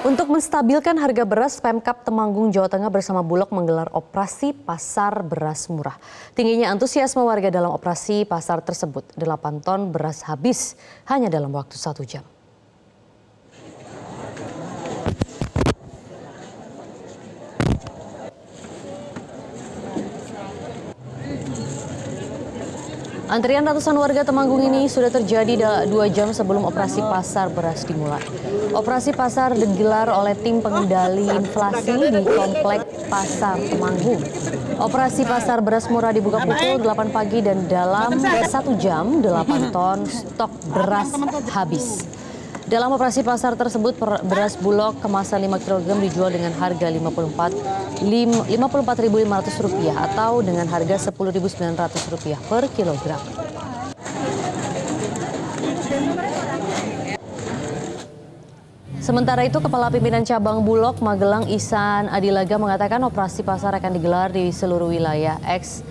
Untuk menstabilkan harga beras, Pemkap Temanggung, Jawa Tengah bersama Bulog menggelar operasi pasar beras murah. Tingginya antusiasme warga dalam operasi pasar tersebut, 8 ton beras habis hanya dalam waktu satu jam. Antrian ratusan warga Temanggung ini sudah terjadi dua jam sebelum operasi pasar beras dimulai. Operasi pasar digelar oleh tim pengendali inflasi di Komplek Pasar Temanggung. Operasi pasar beras murah dibuka pukul 8 pagi dan dalam satu jam 8 ton stok beras habis. Dalam operasi pasar tersebut, beras bulog kemasan 5 kg dijual dengan harga Rp54.500 atau dengan harga Rp10.900 per kilogram. Sementara itu, Kepala Pimpinan Cabang Bulog Magelang Isan Adilaga mengatakan operasi pasar akan digelar di seluruh wilayah X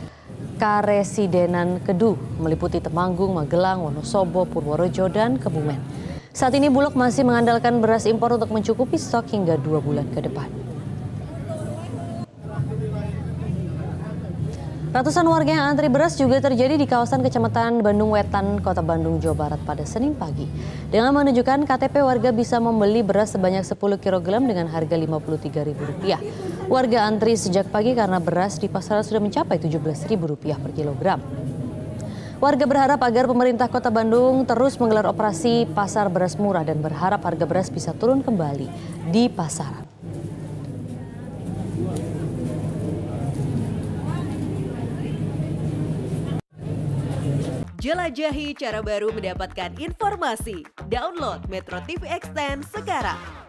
Karesidenan Kedu, meliputi Temanggung, Magelang, Wonosobo, Purworejo, dan Kebumen. Saat ini Bulog masih mengandalkan beras impor untuk mencukupi stok hingga dua bulan ke depan. Ratusan warga yang antri beras juga terjadi di kawasan Kecamatan Bandung Wetan, Kota Bandung, Jawa Barat pada Senin pagi. Dengan menunjukkan KTP warga bisa membeli beras sebanyak 10 kg dengan harga Rp53.000. Warga antri sejak pagi karena beras di pasaran sudah mencapai Rp17.000 per kilogram. Warga berharap agar pemerintah kota Bandung terus menggelar operasi pasar beras murah dan berharap harga beras bisa turun kembali di pasaran. Jelajahi cara baru mendapatkan informasi. Download Metro TV Extend sekarang.